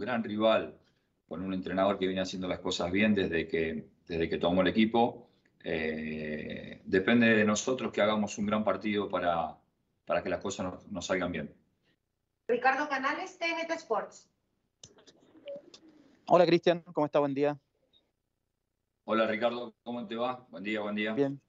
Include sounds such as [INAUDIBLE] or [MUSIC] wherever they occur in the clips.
gran rival, con un entrenador que viene haciendo las cosas bien desde que, desde que tomó el equipo. Eh, depende de nosotros que hagamos un gran partido para, para que las cosas nos, salgan bien. Ricardo Canales, TNT Sports. Hola Cristian, ¿cómo está? Buen día. Hola Ricardo, ¿cómo te va? Buen día, buen día. Bien,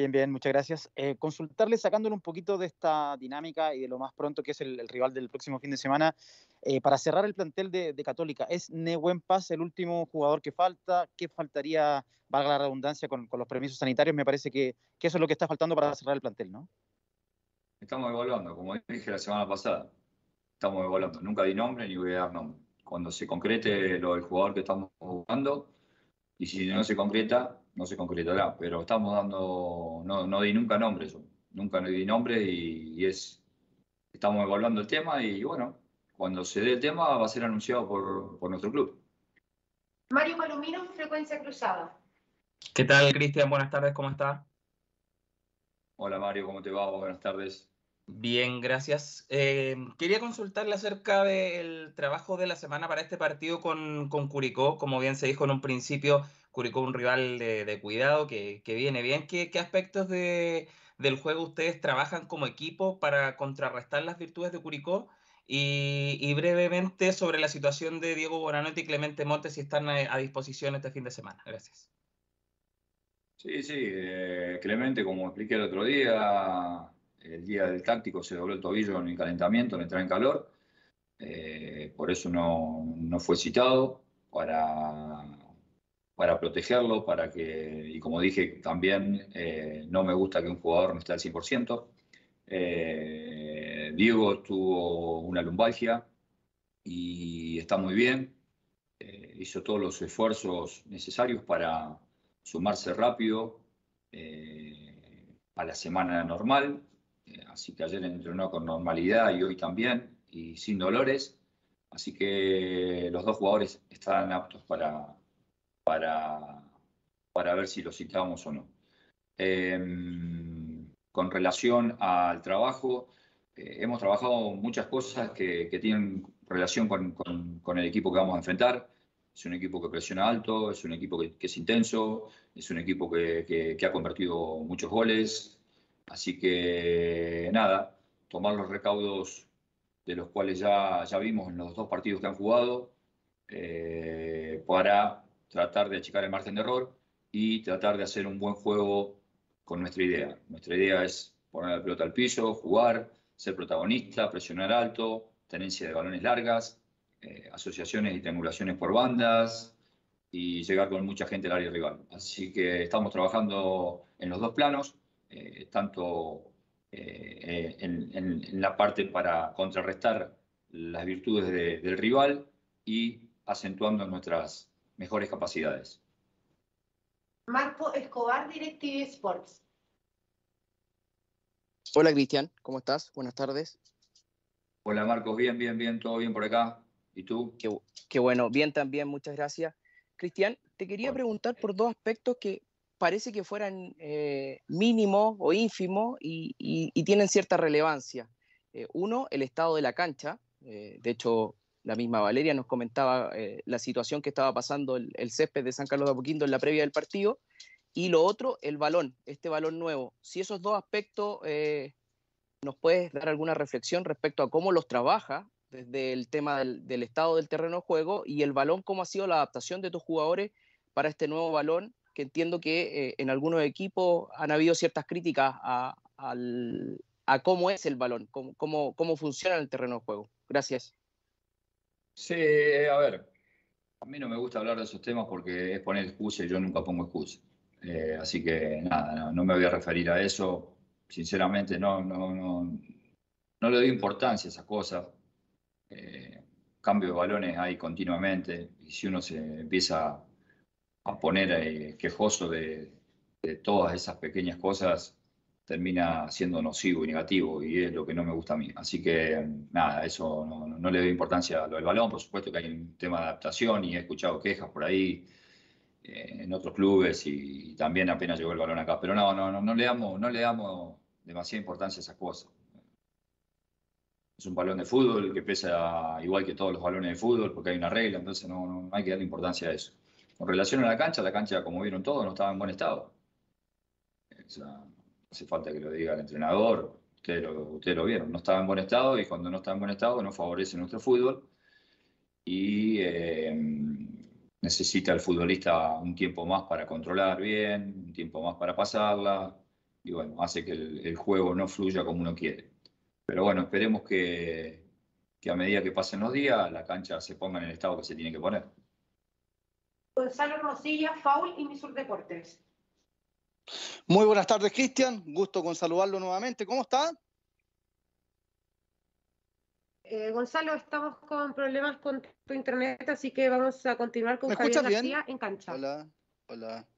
bien, bien, muchas gracias. Eh, consultarle, sacándole un poquito de esta dinámica y de lo más pronto que es el, rival del próximo fin de semana, eh, para cerrar el plantel de, Católica, ¿es Nehuen Paz el último jugador que falta? ¿Qué faltaría, valga la redundancia, con, los permisos sanitarios? Me parece que, que, eso es lo que está faltando para cerrar el plantel, ¿no? Estamos evaluando, como dije la semana pasada, estamos evaluando. Nunca di nombre ni voy a dar nombre. Cuando se concrete lo del jugador que estamos jugando, y si no se concreta, no se concretará. Pero estamos dando, no, no di nunca nombre eso, nunca di nombre y, es, estamos evaluando el tema y bueno, cuando se dé el tema va a ser anunciado por, por nuestro club. Mario Palomino, Frecuencia Cruzada. ¿Qué tal, Cristian? Buenas tardes, ¿cómo está? Hola Mario, ¿cómo te va? Buenas tardes. Bien, gracias. Eh, quería consultarle acerca del trabajo de la semana para este partido con, con Curicó. Como bien se dijo en un principio, Curicó un rival de, cuidado que, viene bien. ¿Qué, aspectos de, del juego ustedes trabajan como equipo para contrarrestar las virtudes de Curicó? Y, brevemente sobre la situación de Diego Bonanotti y Clemente Montes, si están a, disposición este fin de semana. Gracias. Sí, sí. Eh, Clemente, como expliqué el otro día, el día del táctico se dobló el tobillo en el calentamiento, en entrar en calor. Eh, por eso no, fue citado para, para protegerlo, para que, y como dije también, eh, no me gusta que un jugador no esté al 100%. Eh, Diego tuvo una lumbalgia y está muy bien. hizo todos los esfuerzos necesarios para sumarse rápido a la semana normal así que ayer entrenó con normalidad y hoy también, y sin dolores. Así que los dos jugadores están aptos para, para, para ver si los citamos o no. Em, con relación al trabajo, eh, hemos trabajado muchas cosas que, tienen relación con, el equipo que vamos a enfrentar. Es un equipo que presiona alto, es un equipo que, es intenso, es un equipo que, que ha convertido muchos goles, Así que nada, tomar los recaudos de los cuales ya, ya vimos en los dos partidos que han jugado eh, para tratar de achicar el margen de error y tratar de hacer un buen juego con nuestra idea. Nuestra idea es poner la pelota al piso, jugar, ser protagonista, presionar alto, tenencia de balones largas, eh, asociaciones y triangulaciones por bandas y llegar con mucha gente al área rival. Así que estamos trabajando en los dos planos. Eh, tanto eh, en, la parte para contrarrestar las virtudes del rival y acentuando nuestras mejores capacidades. Marco Escobar, Directive Sports. Hola Cristian, ¿cómo estás? Buenas tardes. Hola Marcos, bien, bien, bien, todo bien por acá. ¿Y tú? Qué, bueno, bien también, muchas gracias. Cristian, te quería preguntar por dos aspectos que parece que fueran eh, mínimos o ínfimos y, tienen cierta relevancia. Eh, uno, el estado de la cancha. Eh, de hecho, la misma Valeria nos comentaba la situación que estaba pasando el, césped de San Carlos de Apoquindo en la previa del partido. Y lo otro, el balón, este balón nuevo. Si esos dos aspectos nos puedes dar alguna reflexión respecto a cómo los trabaja desde el tema del, estado del terreno de juego y el balón, cómo ha sido la adaptación de tus jugadores para este nuevo balón que entiendo que eh, en algunos equipos han habido ciertas críticas a, cómo es el balón, cómo, cómo, funciona el terreno de juego. Gracias. Sí, a ver, a mí no me gusta hablar de esos temas porque es poner excusas y yo nunca pongo excusas. Eh, así que nada, no, me voy a referir a eso. Sinceramente, no, no, no, no le doy importancia a esas cosas. Eh, cambio de balones hay continuamente y si uno se empieza a poner eh, quejoso de, todas esas pequeñas cosas termina siendo nocivo y negativo y es lo que no me gusta a mí. Así que nada, eso no, le doy importancia a lo del balón. Por supuesto que hay un tema de adaptación y he escuchado quejas por ahí eh, en otros clubes y, también apenas llegó el balón acá. Pero no, no, no, no le damos, no le damos demasiada importancia a esas cosas. es un balón de fútbol que pesa igual que todos los balones de fútbol porque hay una regla, entonces no, no hay que darle importancia a eso. Con relación a la cancha, la cancha, como vieron todos, no estaba en buen estado. Hace falta que lo diga el entrenador, ustedes lo, vieron, no estaba en buen estado y cuando no está en buen estado no favorece nuestro fútbol y eh, necesita el futbolista un tiempo más para controlar bien, un tiempo más para pasarla y bueno, hace que el, juego no fluya como uno quiere. Pero bueno, esperemos que, a medida que pasen los días la cancha se ponga en el estado que se tiene que poner. Gonzalo Hermosilla, Faul y Misur Deportes. Muy buenas tardes, Cristian. Gusto con saludarlo nuevamente. ¿Cómo está? Eh, Gonzalo, estamos con problemas con tu internet, así que vamos a continuar con ¿Me Javier García bien? en cancha. Hola, hola.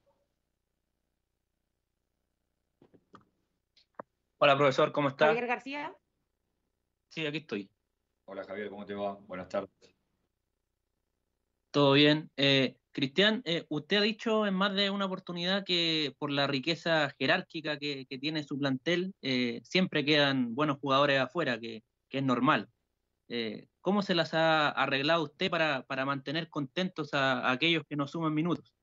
Hola, profesor, ¿cómo está? Javier García. Sí, aquí estoy. Hola Javier, ¿cómo te va? Buenas tardes. ¿Todo bien? Eh, Cristian, eh, usted ha dicho en más de una oportunidad que por la riqueza jerárquica que, que tiene su plantel, eh, siempre quedan buenos jugadores afuera, que, que es normal. Eh, ¿Cómo se las ha arreglado usted para, para mantener contentos a, a aquellos que no suman minutos?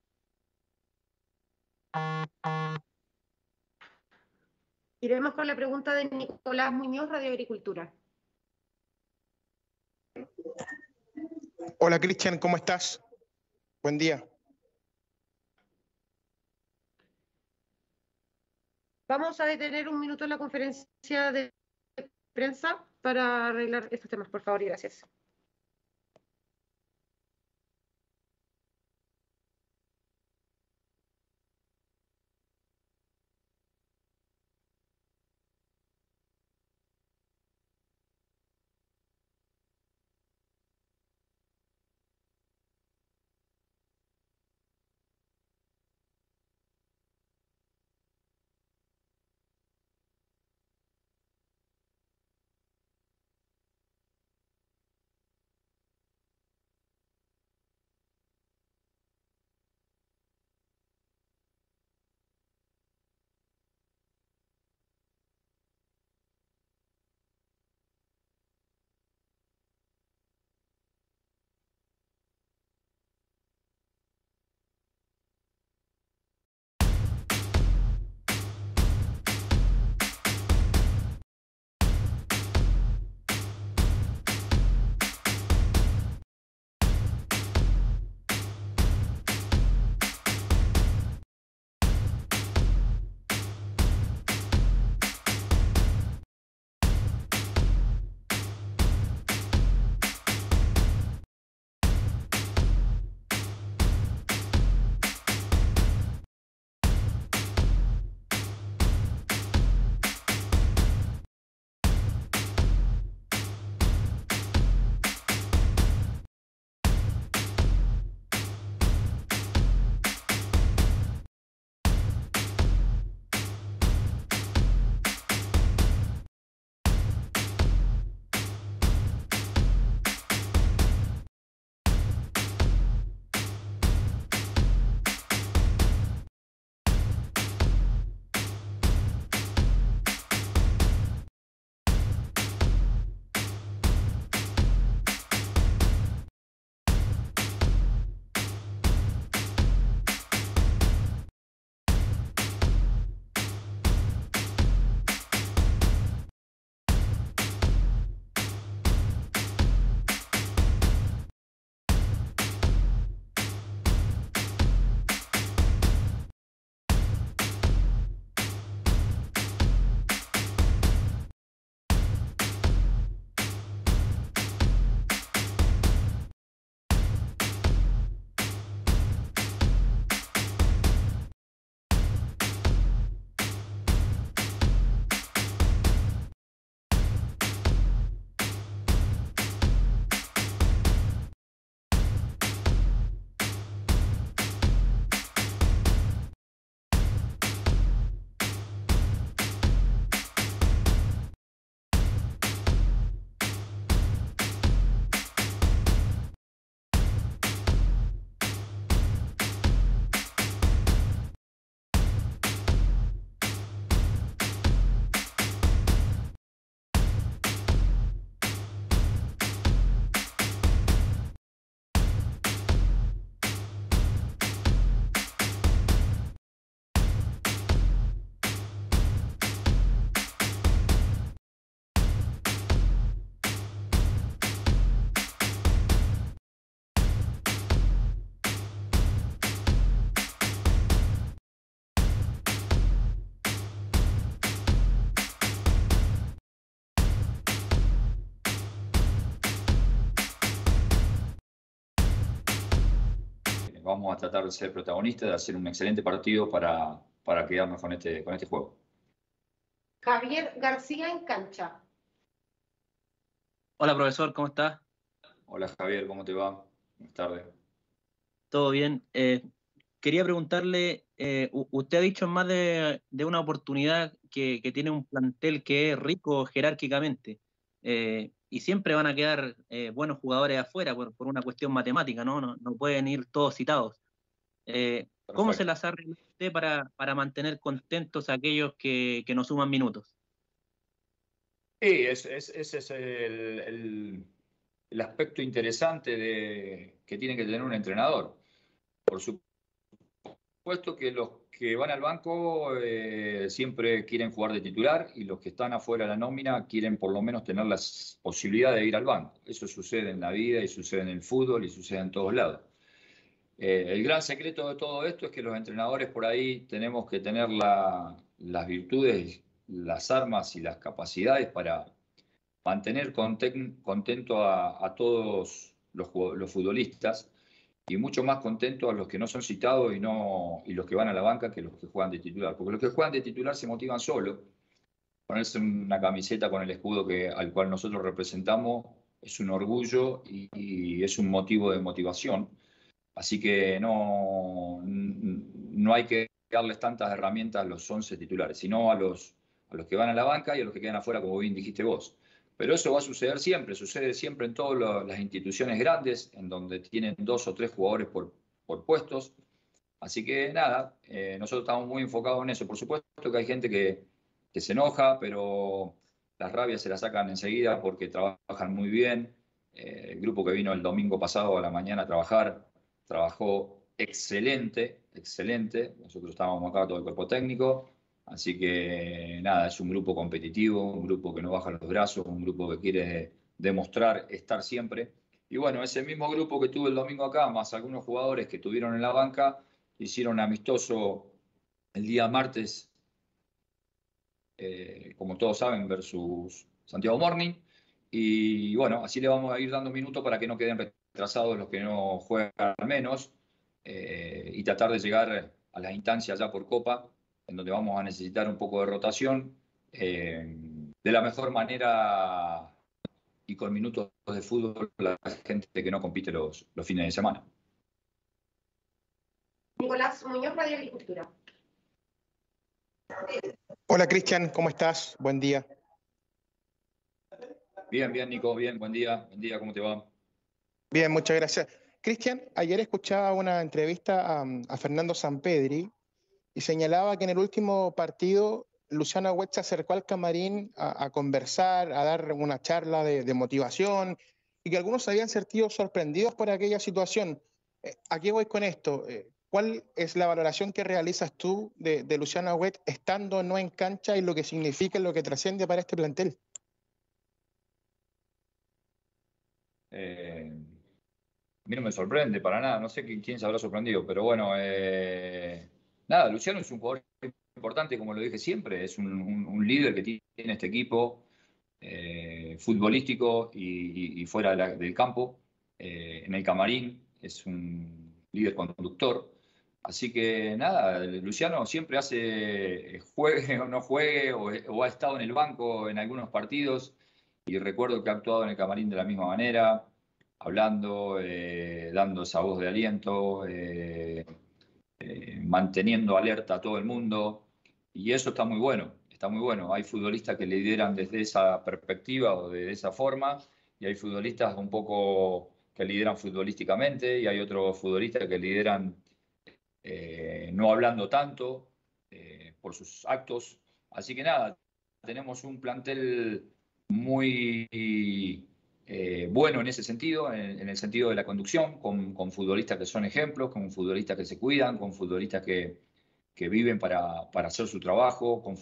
Iremos con la pregunta de Nicolás Muñoz, Radio Agricultura. Hola Cristian, ¿cómo estás? Buen día. Vamos a detener un minuto la conferencia de prensa para arreglar estos temas, por favor, y gracias. Vamos a tratar de ser protagonistas, de hacer un excelente partido para, para quedarnos con este, con este juego. Javier García en cancha. Hola, profesor, ¿cómo está? Hola, Javier, ¿cómo te va? Buenas tardes. Todo bien. Eh, quería preguntarle, eh, usted ha dicho en más de, una oportunidad que, tiene un plantel que es rico jerárquicamente eh, y siempre van a quedar buenos jugadores afuera por, una cuestión matemática, ¿no? No, pueden ir todos citados. ¿Cómo se las arregla usted para, para mantener contentos a aquellos que, que no suman minutos? Sí, ese es el, el, aspecto interesante de, que tiene que tener un entrenador. Por supuesto que los que van al banco eh, siempre quieren jugar de titular y los que están afuera de la nómina quieren por lo menos tener la posibilidad de ir al banco. Eso sucede en la vida y sucede en el fútbol y sucede en todos lados. Eh, el gran secreto de todo esto es que los entrenadores por ahí tenemos que tener las virtudes las armas y las capacidades para mantener contento a, todos los, futbolistas y mucho más contento a los que no son citados y, no, y los que van a la banca que los que juegan de titular. Porque los que juegan de titular se motivan solo. Ponerse una camiseta con el escudo que, al cual nosotros representamos es un orgullo y, es un motivo de motivación. Así que no, no hay que darles tantas herramientas a los 11 titulares, sino a los a los que van a la banca y a los que quedan afuera, como bien dijiste vos. Pero eso va a suceder siempre, sucede siempre en todas las instituciones grandes, en donde tienen dos o tres jugadores por, por puestos. Así que nada, eh, nosotros estamos muy enfocados en eso. Por supuesto que hay gente que, que se enoja, pero las rabias se las sacan enseguida porque trabajan muy bien. Eh, el grupo que vino el domingo pasado a la mañana a trabajar trabajó excelente, excelente. Nosotros estábamos acá todo el cuerpo técnico. Así que nada, es un grupo competitivo, un grupo que no baja los brazos, un grupo que quiere demostrar estar siempre. Y bueno, ese mismo grupo que tuve el domingo acá, más algunos jugadores que tuvieron en la banca, hicieron amistoso el día martes, eh, como todos saben, versus Santiago Morning. Y bueno, así le vamos a ir dando minutos para que no queden retrasados los que no juegan menos eh, y tratar de llegar a las instancias ya por Copa en donde vamos a necesitar un poco de rotación, eh, de la mejor manera y con minutos de fútbol la gente que no compite los, los fines de semana. Nicolás Muñoz, Radio Agricultura. Hola Cristian, ¿cómo estás? Buen día. Bien, bien, Nico, bien, buen día. Buen día, ¿cómo te va? Bien, muchas gracias. Cristian, ayer escuchaba una entrevista a, a Fernando Sampedri, y señalaba que en el último partido Luciano Huet se acercó al camarín a, conversar, a dar una charla de, motivación y que algunos habían sentido sorprendidos por aquella situación. Eh, ¿A qué voy con esto? Eh, ¿Cuál es la valoración que realizas tú de, Luciano Huet estando no en cancha y lo que significa lo que trasciende para este plantel? Eh, a mí no me sorprende para nada, no sé quién, se habrá sorprendido, pero bueno, nada, Luciano es un jugador importante, como lo dije siempre, es un, líder que tiene este equipo eh, futbolístico y, fuera del campo, eh, en el camarín, es un líder conductor. Así que nada, Luciano siempre hace juegue o no juegue, o, ha estado en el banco en algunos partidos, y recuerdo que ha actuado en el camarín de la misma manera, hablando, eh, dando esa voz de aliento, eh, manteniendo alerta a todo el mundo, y eso está muy bueno, está muy bueno. Hay futbolistas que lideran desde esa perspectiva o de esa forma, y hay futbolistas un poco que lideran futbolísticamente, y hay otros futbolistas que lideran eh, no hablando tanto eh, por sus actos. Así que nada, tenemos un plantel muy eh, bueno en ese sentido, en, el sentido de la conducción, con, futbolistas que son ejemplos, con futbolistas que se cuidan, con futbolistas que, viven para, para, hacer su trabajo, con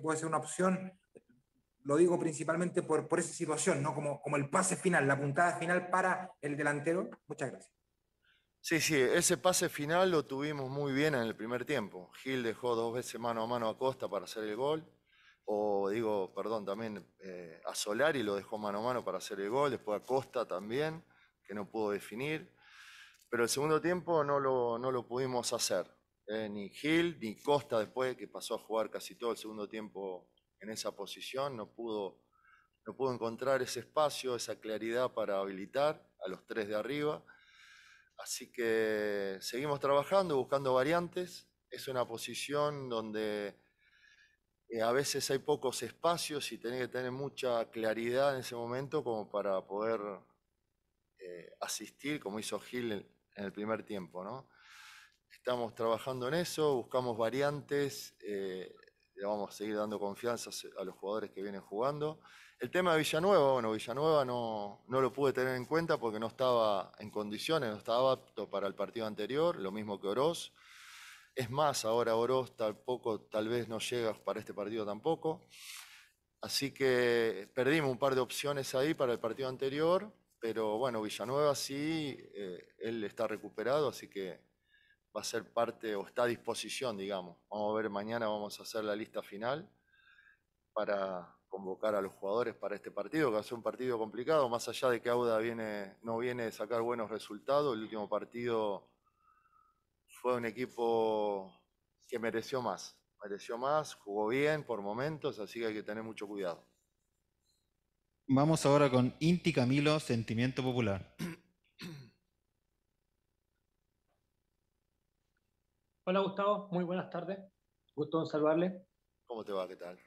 puede ser una opción. Lo digo principalmente por, por esa situación, ¿no? Como, como el pase final, la puntada final para el delantero. Muchas gracias. Sí, sí, ese pase final lo tuvimos muy bien en el primer tiempo. Gil dejó dos veces mano a mano a Costa para hacer el gol. O digo, perdón, también eh, a Solari lo dejó mano a mano para hacer el gol. Después a Costa también, que no pudo definir. Pero el segundo tiempo no lo, no lo pudimos hacer. Eh, ni Gil ni Costa después, que pasó a jugar casi todo el segundo tiempo en esa posición, no pudo, no pudo encontrar ese espacio, esa claridad para habilitar a los tres de arriba. Así que seguimos trabajando, buscando variantes. Es una posición donde eh, a veces hay pocos espacios y tenés que tener mucha claridad en ese momento como para poder eh, asistir, como hizo Gil en, el primer tiempo. ¿no? Estamos trabajando en eso, buscamos variantes, eh, le vamos a seguir dando confianza a los jugadores que vienen jugando. El tema de Villanueva, bueno, Villanueva no, no lo pude tener en cuenta porque no estaba en condiciones, no estaba apto para el partido anterior, lo mismo que Oroz. Es más, ahora Oroz tampoco, tal vez no llega para este partido tampoco. Así que perdimos un par de opciones ahí para el partido anterior, pero bueno, Villanueva sí, eh, él está recuperado, así que va a ser parte o está a disposición, digamos. Vamos a ver mañana, vamos a hacer la lista final para convocar a los jugadores para este partido, que va a ser un partido complicado, más allá de que Auda viene, no viene a sacar buenos resultados, el último partido fue un equipo que mereció más, mereció más, jugó bien por momentos, así que hay que tener mucho cuidado. Vamos ahora con Inti Camilo, Sentimiento Popular. Hola Gustavo, muy buenas tardes. Gusto en saludarle. ¿Cómo te va? ¿Qué tal?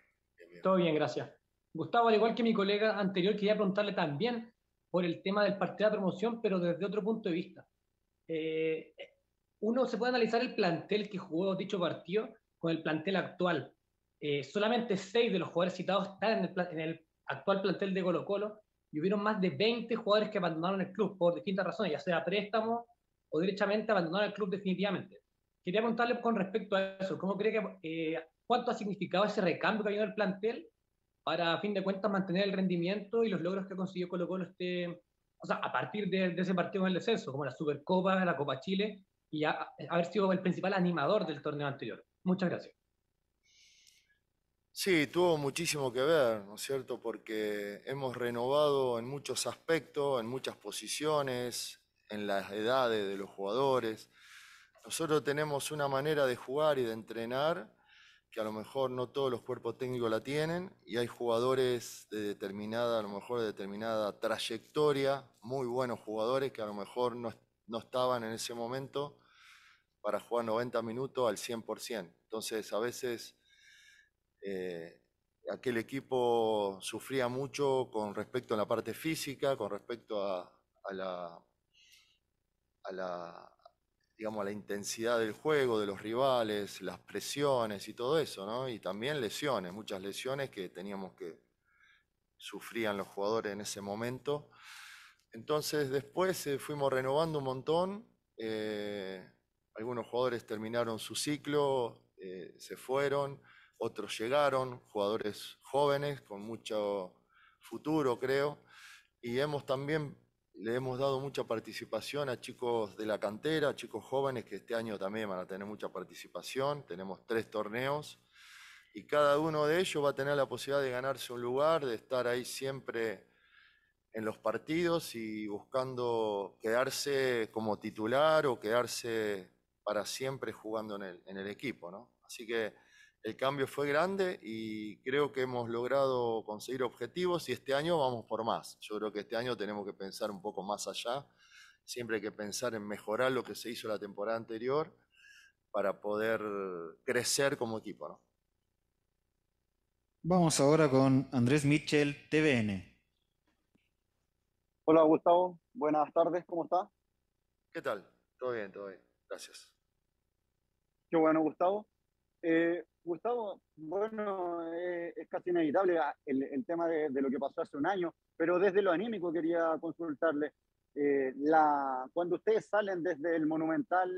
Todo bien, gracias. Gustavo, al igual que mi colega anterior, quería preguntarle también por el tema del partido de promoción, pero desde otro punto de vista. Eh, uno se puede analizar el plantel que jugó dicho partido con el plantel actual. Eh, solamente seis de los jugadores citados están en el, actual plantel de Colo Colo y hubieron más de 20 jugadores que abandonaron el club por distintas razones, ya sea préstamo o derechamente abandonaron el club definitivamente. Quería preguntarle con respecto a eso, ¿cómo cree que eh, cuánto ha significado ese recambio que ha habido en el plantel para, a fin de cuentas, mantener el rendimiento y los logros que consiguió Colo Colo este, o sea, a partir de, ese partido en el descenso, como la Supercopa, la Copa Chile, y haber sido el principal animador del torneo anterior. Muchas gracias. Sí, tuvo muchísimo que ver, ¿no es cierto? Porque hemos renovado en muchos aspectos, en muchas posiciones, en las edades de los jugadores. Nosotros tenemos una manera de jugar y de entrenar que a lo mejor no todos los cuerpos técnicos la tienen y hay jugadores de determinada, a lo mejor de determinada trayectoria, muy buenos jugadores que a lo mejor no, no estaban en ese momento para jugar 90 minutos al 100%. Entonces a veces eh, aquel equipo sufría mucho con respecto a la parte física, con respecto a, la, a la digamos, la intensidad del juego, de los rivales, las presiones y todo eso, ¿no? Y también lesiones, muchas lesiones que teníamos que sufrían los jugadores en ese momento. Entonces después eh, fuimos renovando un montón, eh, algunos jugadores terminaron su ciclo, eh, se fueron, otros llegaron, jugadores jóvenes con mucho futuro creo, y hemos también le hemos dado mucha participación a chicos de la cantera, chicos jóvenes que este año también van a tener mucha participación. Tenemos tres torneos y cada uno de ellos va a tener la posibilidad de ganarse un lugar, de estar ahí siempre en los partidos y buscando quedarse como titular o quedarse para siempre jugando en el, en el equipo. ¿no? Así que el cambio fue grande y creo que hemos logrado conseguir objetivos y este año vamos por más. Yo creo que este año tenemos que pensar un poco más allá. Siempre hay que pensar en mejorar lo que se hizo la temporada anterior para poder crecer como equipo. ¿no? Vamos ahora con Andrés Mitchell, TVN. Hola Gustavo, buenas tardes, ¿cómo está? ¿Qué tal? Todo bien, todo bien, gracias. Qué bueno, Gustavo. Eh, Gustavo, bueno, eh, es casi inevitable ah, el, tema de, lo que pasó hace un año, pero desde lo anímico quería consultarle. Eh, la, cuando ustedes salen desde el Monumental,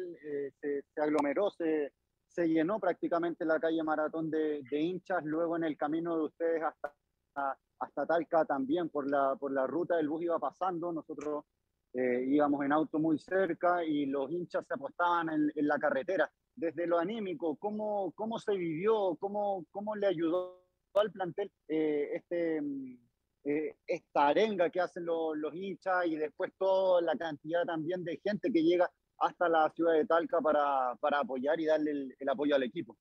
se, aglomeró, se, se llenó prácticamente la calle Maratón de, de hinchas, luego en el camino de ustedes hasta, hasta Talca también, por la, por la ruta del bus iba pasando, nosotros eh, íbamos en auto muy cerca y los hinchas se apostaban en, en la carretera. Desde lo anímico, ¿cómo, cómo se vivió? ¿Cómo, cómo le ayudó al plantel eh, este, eh, esta arenga que hacen los, los hinchas y después toda la cantidad también de gente que llega hasta la ciudad de Talca para, para apoyar y darle el, el, apoyo al equipo.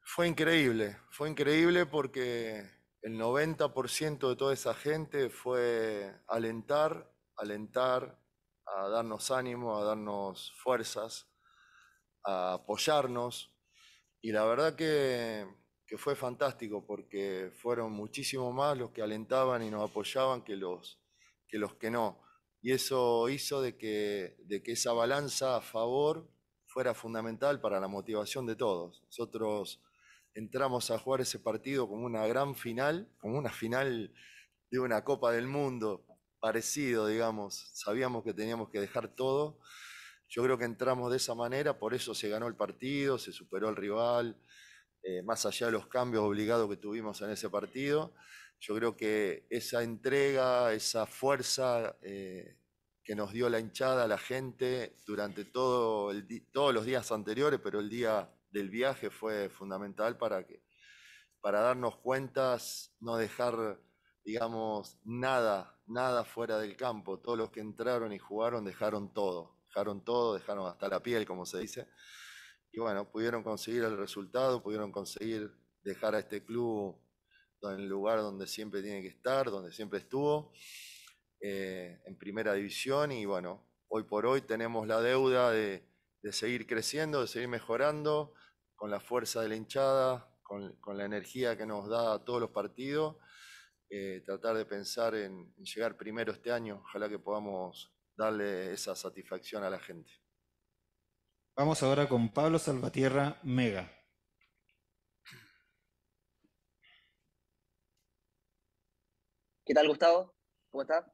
Fue increíble, fue increíble porque el 90% de toda esa gente fue alentar, alentar, a darnos ánimo, a darnos fuerzas, a apoyarnos. Y la verdad que, fue fantástico porque fueron muchísimo más los que alentaban y nos apoyaban que los que, los que no y eso hizo de que, de que esa balanza a favor fuera fundamental para la motivación de todos. Nosotros entramos a jugar ese partido como una gran final, como una final de una Copa del Mundo, parecido, digamos. Sabíamos que teníamos que dejar todo. Yo creo que entramos de esa manera, por eso se ganó el partido, se superó el rival, eh, más allá de los cambios obligados que tuvimos en ese partido. Yo creo que esa entrega, esa fuerza eh, que nos dio la hinchada, la gente, durante todo el, todos los días anteriores, pero el día del viaje fue fundamental para, que, para darnos cuentas, no dejar, digamos, nada, nada fuera del campo. Todos los que entraron y jugaron dejaron todo, dejaron todo, dejaron hasta la piel, como se dice. Y bueno, pudieron conseguir el resultado, pudieron conseguir dejar a este club en el lugar donde siempre tiene que estar, donde siempre estuvo, eh, en primera división. Y bueno, hoy por hoy tenemos la deuda de, seguir creciendo, de seguir mejorando, con la fuerza de la hinchada, con, la energía que nos da a todos los partidos. Eh, tratar de pensar en, en llegar primero este año. Ojalá que podamos darle esa satisfacción a la gente. Vamos ahora con Pablo Salvatierra, Mega. ¿Qué tal, Gustavo? ¿Cómo estás?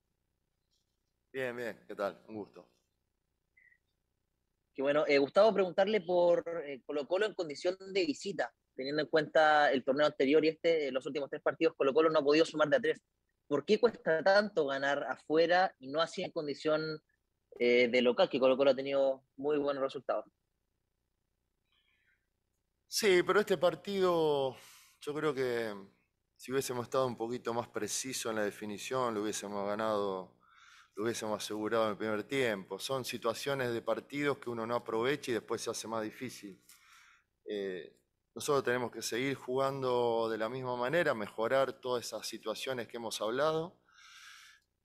Bien, bien, ¿qué tal? Un gusto. Qué bueno. Eh, Gustavo, preguntarle por eh, Colo Colo en condición de visita, teniendo en cuenta el torneo anterior y este, los últimos tres partidos, Colo Colo no ha podido sumar de a tres. ¿Por qué cuesta tanto ganar afuera y no así en condición eh, de local, que Colo Colo ha tenido muy buenos resultados? Sí, pero este partido yo creo que si hubiésemos estado un poquito más preciso en la definición, lo hubiésemos ganado, lo hubiésemos asegurado en el primer tiempo. Son situaciones de partidos que uno no aprovecha y después se hace más difícil. Eh, nosotros tenemos que seguir jugando de la misma manera, mejorar todas esas situaciones que hemos hablado,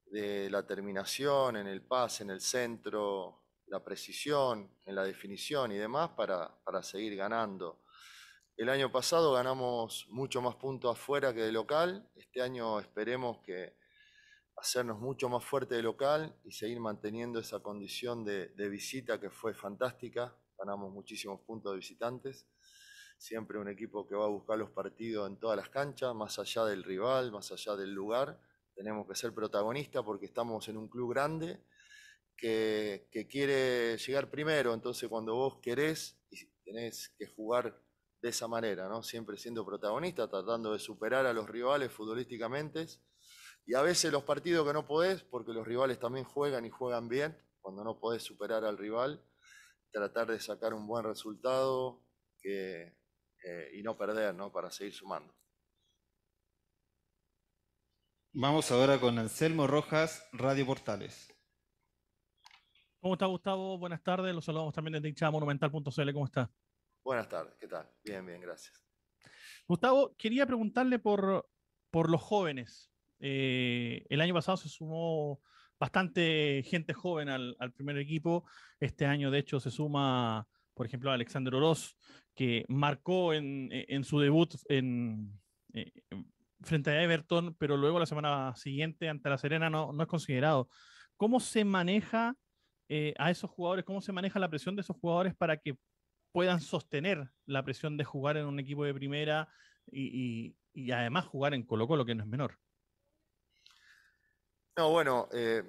de la terminación, en el pase, en el centro, la precisión, en la definición y demás, para, para seguir ganando. El año pasado ganamos mucho más puntos afuera que de local. Este año esperemos que hacernos mucho más fuerte de local y seguir manteniendo esa condición de, de, visita que fue fantástica. Ganamos muchísimos puntos de visitantes. Siempre un equipo que va a buscar los partidos en todas las canchas, más allá del rival, más allá del lugar. Tenemos que ser protagonistas porque estamos en un club grande que, que quiere llegar primero. Entonces cuando vos querés tenés que jugar de esa manera, ¿no? Siempre siendo protagonista, tratando de superar a los rivales futbolísticamente. Y a veces los partidos que no podés, porque los rivales también juegan y juegan bien, cuando no podés superar al rival, tratar de sacar un buen resultado que, eh, y no perder, ¿no? Para seguir sumando. Vamos ahora con Anselmo Rojas, Radio Portales. ¿Cómo está Gustavo? Buenas tardes. Los saludamos también desde hinchamonumental.cl. ¿Cómo está? Buenas tardes, ¿qué tal? Bien, bien, gracias. Gustavo, quería preguntarle por, por los jóvenes. Eh, el año pasado se sumó bastante gente joven al, al, primer equipo. Este año, de hecho, se suma, por ejemplo, Alexander Oroz, que marcó en, en su debut eh, frente a Everton, pero luego la semana siguiente ante la Serena no, no es considerado. ¿Cómo se maneja eh, a esos jugadores? ¿Cómo se maneja la presión de esos jugadores para que puedan sostener la presión de jugar en un equipo de primera y, y, y además jugar en Colo Colo, que no es menor. No, bueno, eh,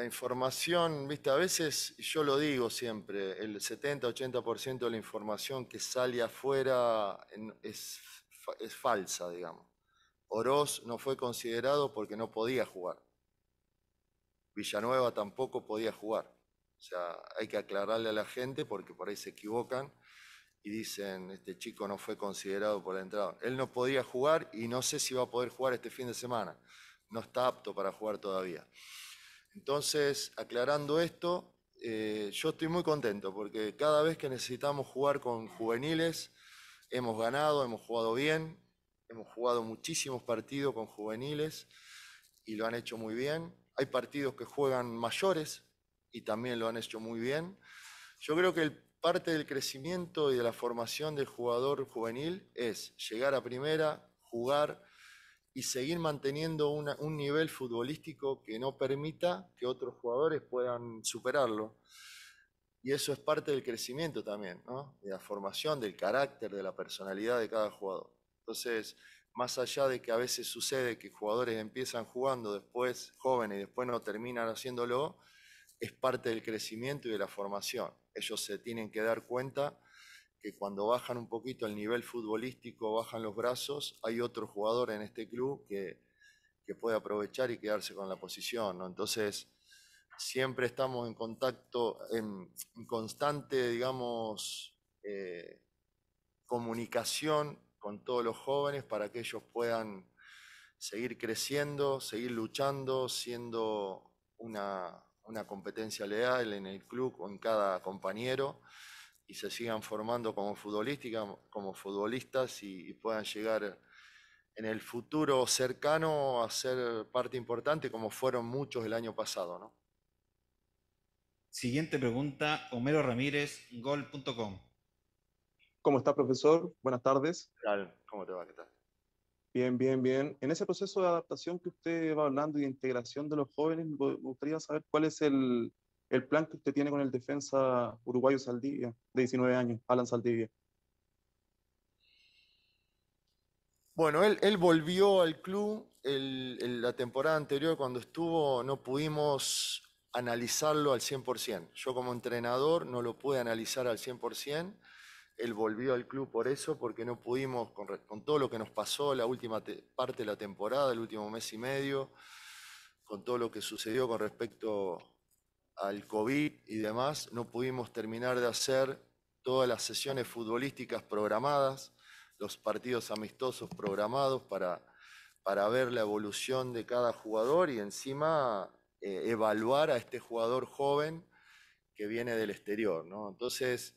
la información, viste, a veces, yo lo digo siempre, el 70-80% de la información que sale afuera es, es falsa, digamos. Oroz no fue considerado porque no podía jugar. Villanueva tampoco podía jugar. O sea, hay que aclararle a la gente porque por ahí se equivocan y dicen, este chico no fue considerado por la entrada. Él no podía jugar y no sé si va a poder jugar este fin de semana. No está apto para jugar todavía. Entonces, aclarando esto, eh, yo estoy muy contento porque cada vez que necesitamos jugar con juveniles, hemos ganado, hemos jugado bien, hemos jugado muchísimos partidos con juveniles y lo han hecho muy bien. Hay partidos que juegan mayores y también lo han hecho muy bien. Yo creo que parte del crecimiento y de la formación del jugador juvenil es llegar a primera, jugar, y seguir manteniendo un nivel futbolístico que no permita que otros jugadores puedan superarlo. Y eso es parte del crecimiento también, de la formación, del carácter, de la personalidad de cada jugador. Entonces, más allá de que a veces sucede que jugadores empiezan jugando después jóvenes y después no terminan haciéndolo, es parte del crecimiento y de la formación. Ellos se tienen que dar cuenta que cuando bajan un poquito el nivel futbolístico, bajan los brazos, hay otro jugador en este club que, que puede aprovechar y quedarse con la posición. Entonces, siempre estamos en contacto, en, constante, digamos, eh, comunicación con todos los jóvenes para que ellos puedan seguir creciendo, seguir luchando, siendo una, una competencia leal en el club o en cada compañero y se sigan formando como futbolistas, como futbolistas y, puedan llegar en el futuro cercano a ser parte importante como fueron muchos el año pasado. ¿no? Siguiente pregunta, Homero Ramírez, gol.com. ¿Cómo está, profesor? Buenas tardes. ¿Cómo te va? ¿Qué tal? Bien, bien, bien. En ese proceso de adaptación que usted va hablando y de integración de los jóvenes, me gustaría saber cuál es el, el plan que usted tiene con el defensa uruguayo Saldivia, de 19 años, Alan Saldivia. Bueno, él, volvió al club la temporada anterior cuando estuvo, no pudimos analizarlo al 100%. Yo como entrenador no lo pude analizar al 100%. Él volvió al club por eso, porque no pudimos, con todo lo que nos pasó la última parte de la temporada, el último mes y medio, con todo lo que sucedió con respecto al COVID y demás, no pudimos terminar de hacer todas las sesiones futbolísticas programadas, los partidos amistosos programados para, para ver la evolución de cada jugador y encima eh, evaluar a este jugador joven que viene del exterior. Entonces,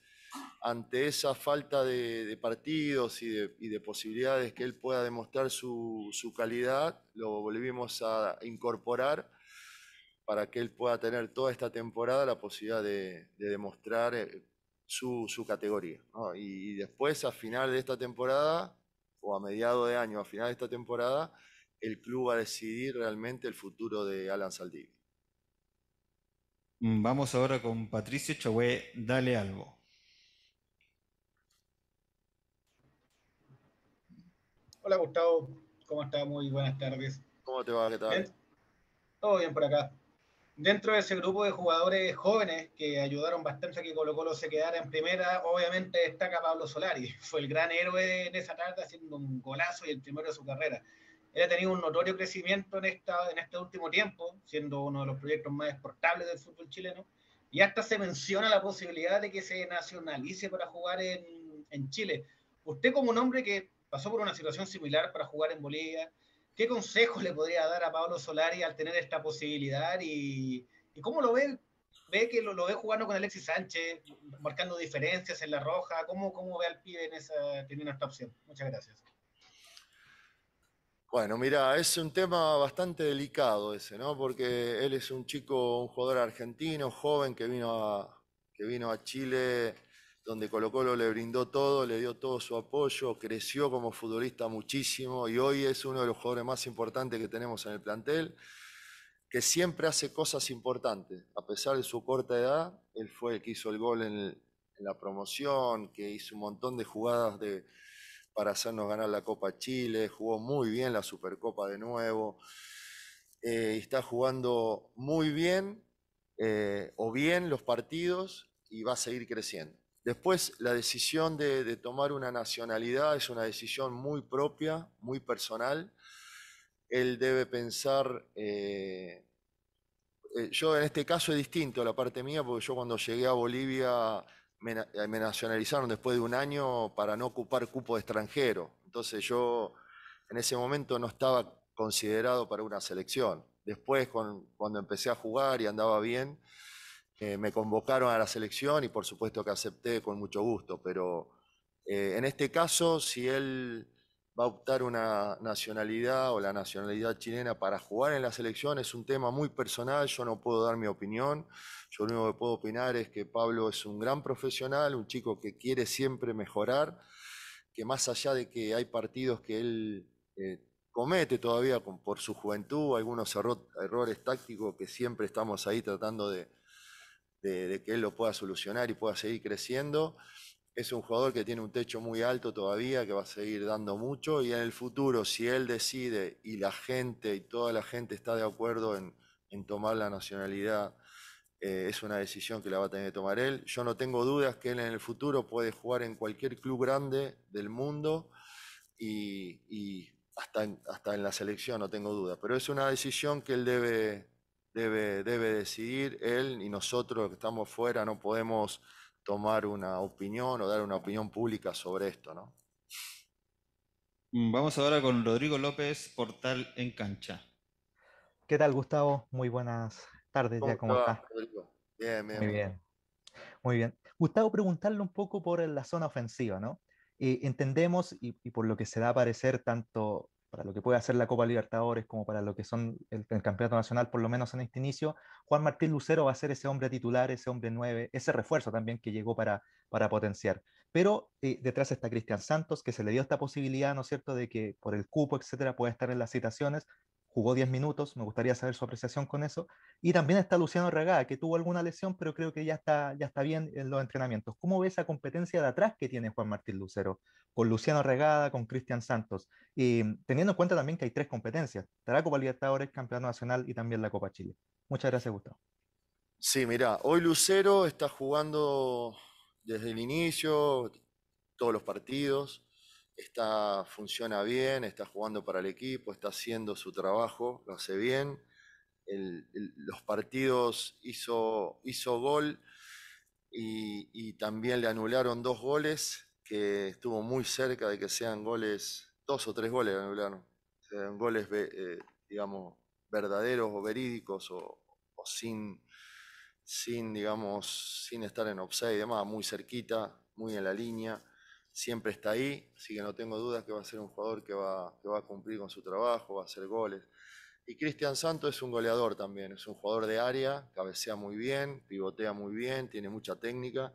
ante esa falta de, partidos y de, y de, posibilidades que él pueda demostrar su, su calidad, lo volvimos a incorporar para que él pueda tener toda esta temporada la posibilidad de, demostrar eh, su, categoría. Y, después, a final de esta temporada, o a mediado de año, a final de esta temporada, el club va a decidir realmente el futuro de Alan Saldivia. Mm, vamos ahora con Patricio Chagüe, dale algo. Hola Gustavo, ¿cómo está? Muy buenas tardes. ¿Cómo te va? ¿Qué tal? Todo bien por acá dentro de ese grupo de jugadores jóvenes que ayudaron bastante a que Colo Colo se quedara en primera, obviamente destaca Pablo Solari. [LAUGHS] Fue el gran héroe en esa tarde haciendo un golazo y el primero de su carrera. Él ha tenido un notorio crecimiento en, esta, en este último tiempo, siendo uno de los proyectos más exportables del fútbol chileno. Y hasta se menciona la posibilidad de que se nacionalice para jugar en, en Chile. Usted como un hombre que pasó por una situación similar para jugar en Bolivia, ¿Qué consejo le podría dar a Pablo Solari al tener esta posibilidad y, cómo lo ve? ¿Ve que lo, ve jugando con Alexis Sánchez, marcando diferencias en la roja? ¿Cómo, cómo ve al pibe en esa, teniendo esta opción? Muchas gracias. Bueno, mira, es un tema bastante delicado ese, ¿no? Porque él es un chico, un jugador argentino, joven, que vino que vino a Chile donde Colo Colo le brindó todo, le dio todo su apoyo, creció como futbolista muchísimo y hoy es uno de los jugadores más importantes que tenemos en el plantel, que siempre hace cosas importantes, a pesar de su corta edad, él fue el que hizo el gol en, la promoción, que hizo un montón de jugadas para hacernos ganar la Copa Chile, jugó muy bien la Supercopa de nuevo, eh, está jugando muy bien eh, o bien los partidos y va a seguir creciendo. Después, la decisión de, tomar una nacionalidad es una decisión muy propia, muy personal. Él debe pensar, eh, eh, yo en este caso es distinto la parte mía, porque yo cuando llegué a Bolivia me, me nacionalizaron después de un año para no ocupar cupo de extranjero. Entonces yo en ese momento no estaba considerado para una selección. Después, cuando empecé a jugar y andaba bien, eh, me convocaron a la selección y por supuesto que acepté con mucho gusto, pero eh, en este caso, si él va a optar una nacionalidad o la nacionalidad chilena para jugar en la selección es un tema muy personal, yo no puedo dar mi opinión, yo lo único que puedo opinar es que Pablo es un gran profesional, un chico que quiere siempre mejorar, que más allá de que hay partidos que él eh, comete todavía por su juventud algunos errores tácticos que siempre estamos ahí tratando de, que él lo pueda solucionar y pueda seguir creciendo. Es un jugador que tiene un techo muy alto todavía, que va a seguir dando mucho y en el futuro, si él decide y la gente y toda la gente está de acuerdo en, tomar la nacionalidad, eh, es una decisión que la va a tener que tomar él. Yo no tengo dudas que él en el futuro puede jugar en cualquier club grande del mundo y hasta en, hasta en la selección, no tengo duda. Pero es una decisión que él debe, debe, debe decidir, él y nosotros que estamos fuera no podemos tomar una opinión o dar una opinión pública sobre esto, ¿no? Mm, vamos ahora con Rodrigo López, Portal en Cancha. ¿Qué tal, Gustavo? Muy buenas tardes, ¿Cómo ya cómo está. Bien, bien. Muy bien. Muy bien. Gustavo, preguntarle un poco por la zona ofensiva, ¿no? Eh, entendemos, y, por lo que se da a parecer, tanto para lo que puede hacer la Copa Libertadores como para lo que son el, Campeonato Nacional, por lo menos en este inicio, Juan Martín Lucero va a ser ese hombre titular, ese hombre nueve, ese refuerzo también que llegó para, para potenciar. Pero eh, detrás está Cristian Santos, que se le dio esta posibilidad, ¿no es cierto?, de que por el cupo, etcétera, pueda estar en las citaciones, jugó 10 minutos, me gustaría saber su apreciación con eso. Y también está Luciano Regada, que tuvo alguna lesión, pero creo que ya está, ya está bien en los entrenamientos. ¿Cómo ve esa competencia de atrás que tiene Juan Martín Lucero? Con Luciano Regada, con Cristian Santos. Y teniendo en cuenta también que hay tres competencias, la Copa Libertadores, Campeonato Nacional y también la Copa Chile. Muchas gracias, Gustavo. Sí, mira, hoy Lucero está jugando desde el inicio, todos los partidos está, funciona bien, está jugando para el equipo, está haciendo su trabajo, lo hace bien. los partidos hizo, hizo gol y, también le anularon dos goles que estuvo muy cerca de que sean goles, dos o tres goles anularon, sean goles, eh, digamos, verdaderos o verídicos o, sin, sin, digamos, sin estar en offside y demás, muy cerquita, muy en la línea siempre está ahí, así que no tengo dudas que va a ser un jugador que va, que va a cumplir con su trabajo, va a hacer goles. Y Cristian Santos es un goleador también, es un jugador de área, cabecea muy bien, pivotea muy bien, tiene mucha técnica.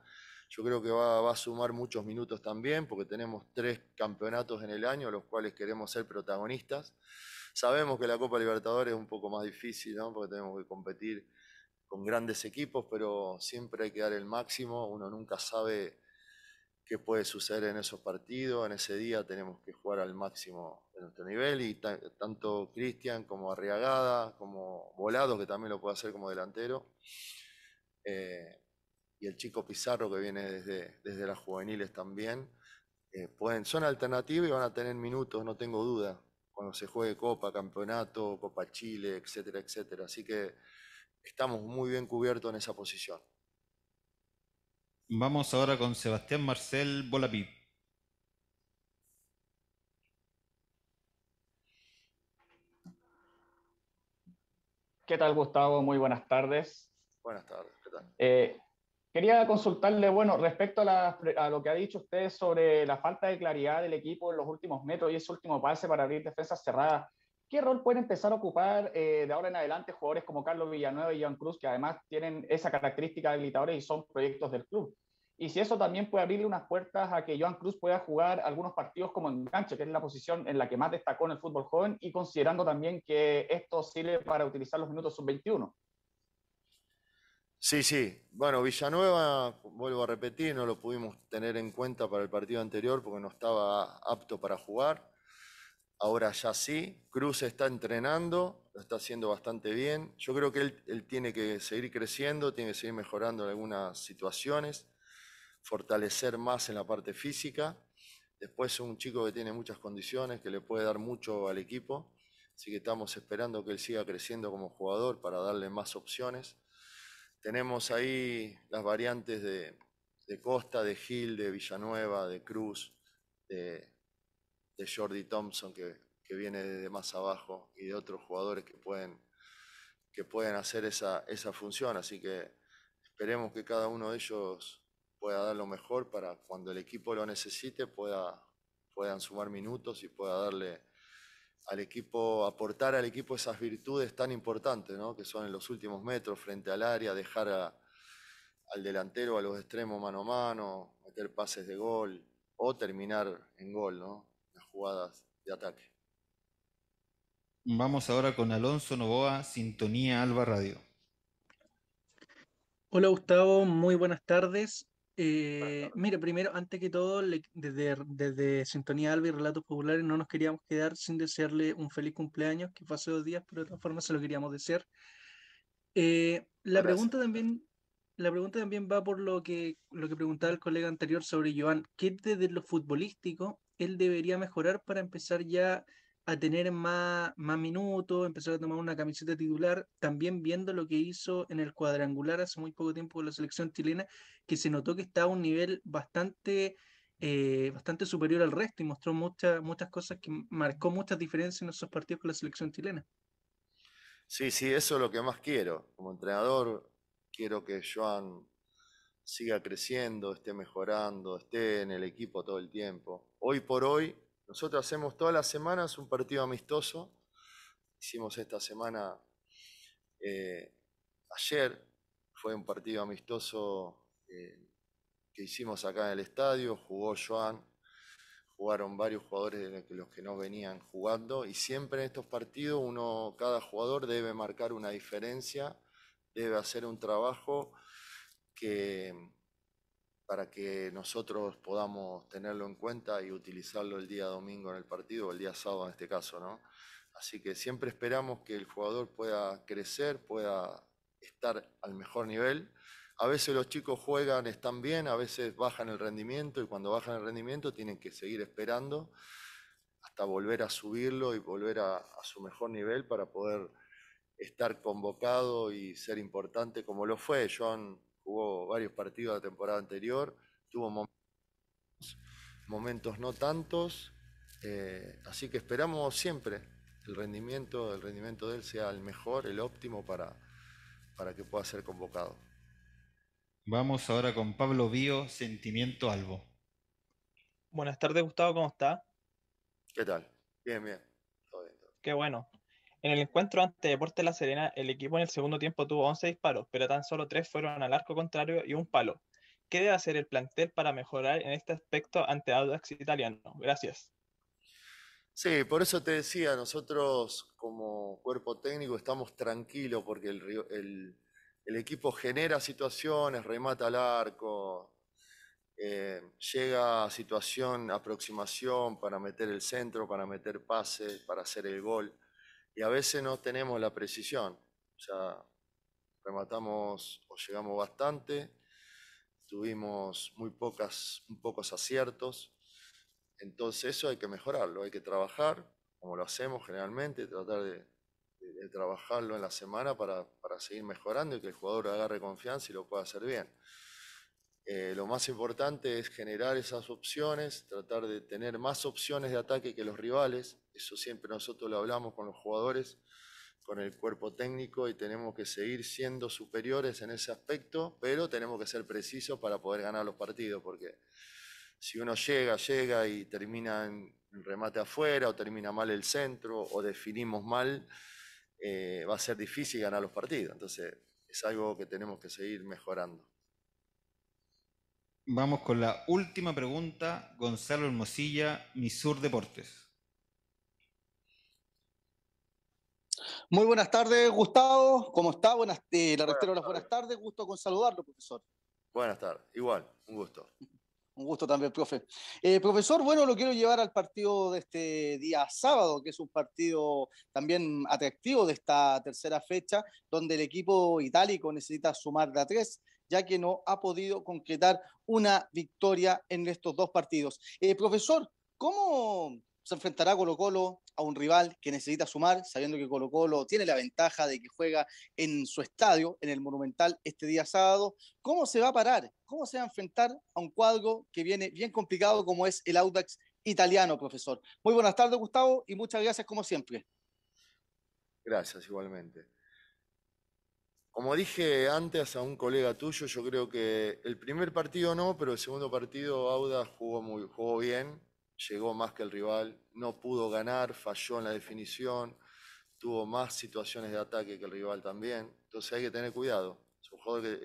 Yo creo que va, va, a sumar muchos minutos también, porque tenemos tres campeonatos en el año, los cuales queremos ser protagonistas. Sabemos que la Copa Libertadores es un poco más difícil, ¿no? porque tenemos que competir con grandes equipos, pero siempre hay que dar el máximo, uno nunca sabe qué puede suceder en esos partidos. En ese día tenemos que jugar al máximo de nuestro nivel y tanto Cristian como Arriagada, como Volado, que también lo puede hacer como delantero, eh, y el chico Pizarro que viene desde, desde las juveniles también, eh, pueden, son alternativas y van a tener minutos, no tengo duda, cuando se juegue Copa, Campeonato, Copa Chile, etcétera, etcétera. Así que estamos muy bien cubiertos en esa posición. Vamos ahora con Sebastián Marcel Volapí. ¿Qué tal, Gustavo? Muy buenas tardes. Buenas tardes, ¿qué tal? Eh, quería consultarle, bueno, respecto a, a, lo que ha dicho usted sobre la falta de claridad del equipo en los últimos metros y ese último pase para abrir defensas cerradas. ¿Qué rol pueden empezar a ocupar eh, de ahora en adelante jugadores como Carlos Villanueva y Joan Cruz, que además tienen esa característica de habilitadores y son proyectos del club? Y si eso también puede abrirle unas puertas a que Joan Cruz pueda jugar algunos partidos como enganche, que es la posición en la que más destacó en el fútbol joven, y considerando también que esto sirve para utilizar los minutos sub-21. Sí, sí. Bueno, Villanueva, vuelvo a repetir, no lo pudimos tener en cuenta para el partido anterior porque no estaba apto para jugar. Ahora ya sí. Cruz está entrenando, lo está haciendo bastante bien. Yo creo que él, tiene que seguir creciendo, tiene que seguir mejorando en algunas situaciones, fortalecer más en la parte física. Después es un chico que tiene muchas condiciones, que le puede dar mucho al equipo. Así que estamos esperando que él siga creciendo como jugador para darle más opciones. Tenemos ahí las variantes de, de Costa, de Gil, de Villanueva, de Cruz, de, de Jordi Thompson, que, que viene de más abajo, y de otros jugadores que pueden, que pueden hacer esa, esa función. Así que esperemos que cada uno de ellos pueda dar lo mejor para cuando el equipo lo necesite pueda, puedan sumar minutos y pueda darle al equipo, aportar al equipo esas virtudes tan importantes, ¿no? que son en los últimos metros frente al área, dejar al delantero, a los extremos mano a mano, meter pases de gol o terminar en gol, ¿no? Jugadas de ataque. Vamos ahora con Alonso Novoa, Sintonía Alba Radio. Hola Gustavo, muy buenas tardes. Eh, mira, primero, antes que todo, le- desde, desde Sintonía Alba y Relatos Populares no nos queríamos quedar sin desearle un feliz cumpleaños, que fue hace dos días, pero de todas formas se lo queríamos desear. Eh, la Gracias. pregunta también, la pregunta también va por lo que, lo que preguntaba el colega anterior sobre Joan. ¿Qué desde lo futbolístico él debería mejorar para empezar ya a tener más, más minutos, empezar a tomar una camiseta titular, también viendo lo que hizo en el cuadrangular hace muy poco tiempo con la selección chilena, que se notó que estaba a un nivel bastante, eh, bastante superior al resto y mostró muchas, muchas cosas que marcó muchas diferencias en esos partidos con la selección chilena. Sí, sí, eso es lo que más quiero. Como entrenador, quiero que Joan siga creciendo, esté mejorando, esté en el equipo todo el tiempo. Hoy por hoy, nosotros hacemos todas las semanas un partido amistoso. Hicimos esta semana, eh, ayer fue un partido amistoso eh, que hicimos acá en el estadio, jugó Joan, jugaron varios jugadores de los que- no venían jugando y siempre en estos partidos uno, cada jugador debe marcar una diferencia, debe hacer un trabajo que para que nosotros podamos tenerlo en cuenta y utilizarlo el día domingo en el partido o el día sábado en este caso, ¿no? Así que siempre esperamos que el jugador pueda crecer, pueda estar al mejor nivel. A veces los chicos juegan, están bien, a veces bajan el rendimiento y cuando bajan el rendimiento tienen que seguir esperando hasta volver a subirlo y volver a, su mejor nivel para poder estar convocado y ser importante como lo fue. Joan jugó varios partidos la temporada anterior, tuvo momentos, momentos no tantos, eh, así que esperamos siempre el rendimiento, el rendimiento de él sea el mejor, el óptimo para, para que pueda ser convocado. Vamos ahora con Pablo Bío, Sentimiento Albo. Buenas tardes, Gustavo, ¿cómo está? ¿Qué tal? Bien, bien. Todo bien. Qué bueno. En el encuentro ante Deportes La Serena, el equipo en el segundo tiempo tuvo 11 disparos, pero tan solo 3 fueron al arco contrario y un palo. ¿Qué debe hacer el plantel para mejorar en este aspecto ante Audax Italiano? Gracias. Sí, por eso te decía, nosotros como cuerpo técnico estamos tranquilos porque el, equipo genera situaciones, remata al arco, eh, llega a situación, aproximación para meter el centro, para meter pases, para hacer el gol. Y a veces no tenemos la precisión. O sea, rematamos o llegamos bastante, tuvimos muy pocas, pocos aciertos. Entonces eso hay que mejorarlo, hay que trabajar, como lo hacemos generalmente, tratar de, de- de trabajarlo en la semana para, para seguir mejorando y que el jugador agarre confianza y lo pueda hacer bien. Eh, lo más importante es generar esas opciones, tratar de tener más opciones de ataque que los rivales. Eso siempre nosotros lo hablamos con los jugadores, con el cuerpo técnico y tenemos que seguir siendo superiores en ese aspecto, pero tenemos que ser precisos para poder ganar los partidos, porque si uno llega, llega y termina en remate afuera o termina mal el centro o definimos mal, eh, va a ser difícil ganar los partidos. Entonces es algo que tenemos que seguir mejorando. Vamos con la última pregunta, Gonzalo Hermosilla, Misur Deportes. Muy buenas tardes, Gustavo. ¿Cómo está? Buenas, eh, le reitero las buenas tardes. Gusto con saludarlo, profesor. Buenas tardes, igual, un gusto. Un gusto también, profe. Eh, profesor, bueno, lo quiero llevar al partido de este día sábado, que es un partido también atractivo de esta tercera fecha, donde el equipo itálico necesita sumar de a tres, ya que no ha podido concretar una victoria en estos dos partidos. Eh, profesor, ¿cómo se enfrentará Colo Colo a un rival que necesita sumar, sabiendo que Colo Colo tiene la ventaja de que juega en su estadio, en el Monumental, este día sábado. ¿Cómo se va a parar? ¿Cómo se va a enfrentar a un cuadro que viene bien complicado como es el Audax italiano, profesor? Muy buenas tardes, Gustavo, y muchas gracias como siempre. Gracias, igualmente. Como dije antes a un colega tuyo, yo creo que el primer partido no, pero el segundo partido Audax jugó, muy, jugó bien, llegó más que el rival, no pudo ganar, falló en la definición, tuvo más situaciones de ataque que el rival también. Entonces hay que tener cuidado.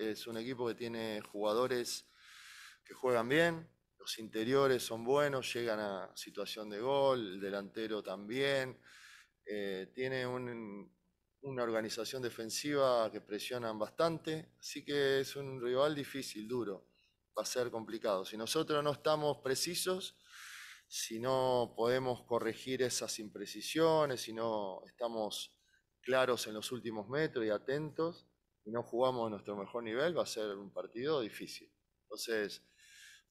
Es un, un equipo que tiene jugadores que juegan bien, los interiores son buenos, llegan a situación de gol, el delantero también. Eh, tiene una organización defensiva que presionan bastante, así que es un rival difícil, duro, va a ser complicado. Si nosotros no estamos precisos, si no podemos corregir esas imprecisiones, si no estamos claros en los últimos metros y atentos y no jugamos a nuestro mejor nivel, va a ser un partido difícil. Entonces,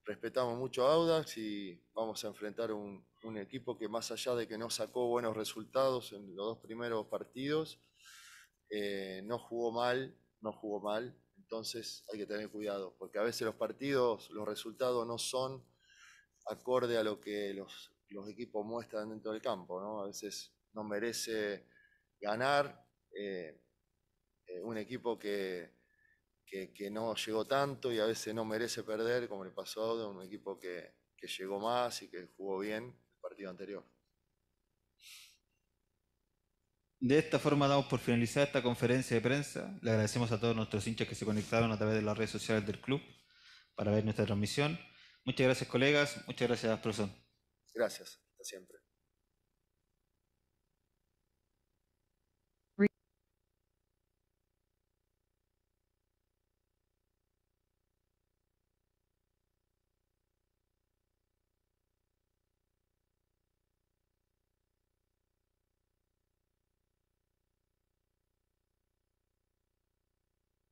respetamos mucho a Audax y vamos a enfrentar un, un equipo que más allá de que no sacó buenos resultados en los dos primeros partidos, eh, no jugó mal, no jugó mal, entonces hay que tener cuidado, porque a veces los partidos, los resultados no son acorde a lo que los, equipos muestran dentro del campo. ¿no? A veces no merece ganar eh, eh, un equipo que, que, no llegó tanto y a veces no merece perder, como le pasó a un equipo que, que llegó más y que jugó bien el partido anterior. De esta forma damos por finalizada esta conferencia de prensa. Le agradecemos a todos nuestros hinchas que se conectaron a través de las redes sociales del club para ver nuestra transmisión. Muchas gracias, colegas. Muchas gracias, profesor. Gracias. Hasta siempre.